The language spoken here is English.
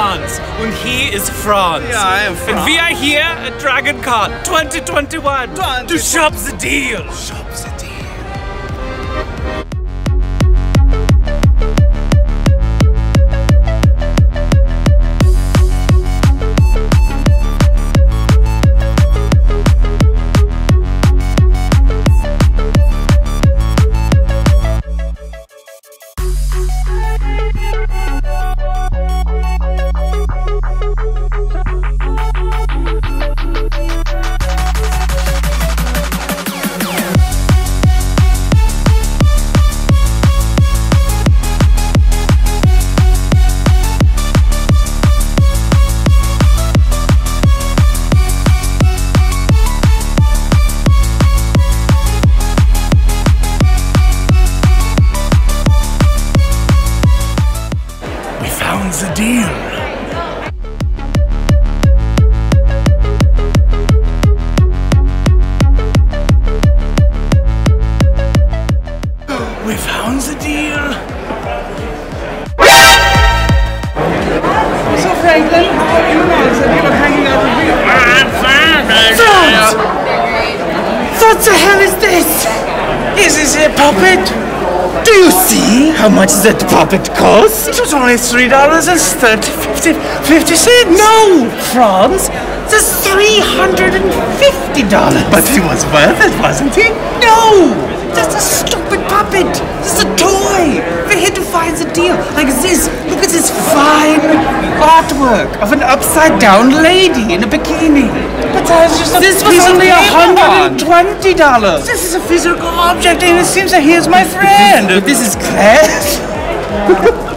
Hans und he is Frans. Yeah, I am And we are here at Dragon Con 2021 to shop the deal. Shop the deal. It's a deal of hanging out with you. Frans! What the hell is this? Is this a puppet? Do you see how much that puppet cost? It was only three dollars and thirty fifty fifty cents. No, Frans, that's three hundred and fifty dollars. But he was worth it, wasn't he? No, that's a stupid puppet. It's a toy. We're here to find the deal. Like this. Look at this fine artwork of an upside-down lady in a bikini. That just a This was only a hundred and twenty dollars. This is a physical object, and it seems that he is my friend. But this is Claire.